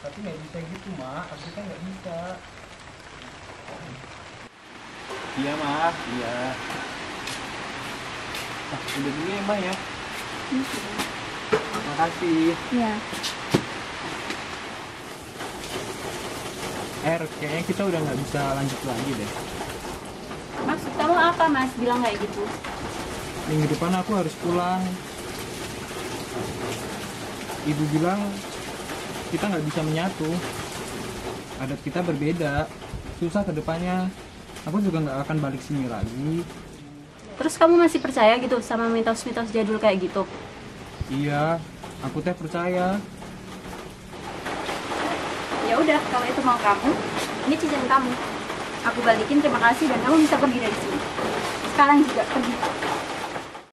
tapi nggak bisa gitu mak. Aku kan nggak bisa. Iya mak. Iya. Nah, udah dulu ya mak ya. Makasih. Iya. Er kayaknya kita udah nggak bisa lanjut lagi deh. Maksud kamu apa mas? Bilang kayak gitu? minggu depan aku harus pulang. Ibu bilang kita nggak bisa menyatu adat kita berbeda susah ke depannya aku juga nggak akan balik sini lagi Terus kamu masih percaya gitu sama mitos-mitos jadul kayak gitu? iya aku teh percaya Ya udah, kalau itu mau kamu, ini cincin kamu. Aku balikin terima kasih dan kamu bisa pergi dari sini. Sekarang juga pergi.